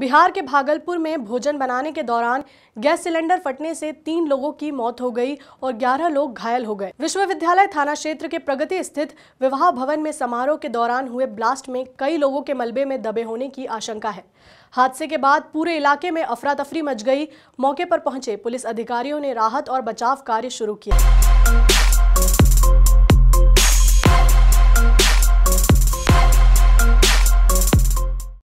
बिहार के भागलपुर में भोजन बनाने के दौरान गैस सिलेंडर फटने से तीन लोगों की मौत हो गई और 11 लोग घायल हो गए। विश्वविद्यालय थाना क्षेत्र के प्रगति स्थित विवाह भवन में समारोह के दौरान हुए ब्लास्ट में कई लोगों के मलबे में दबे होने की आशंका है। हादसे के बाद पूरे इलाके में अफरा तफरी मच गई। मौके पर पहुँचे पुलिस अधिकारियों ने राहत और बचाव कार्य शुरू किया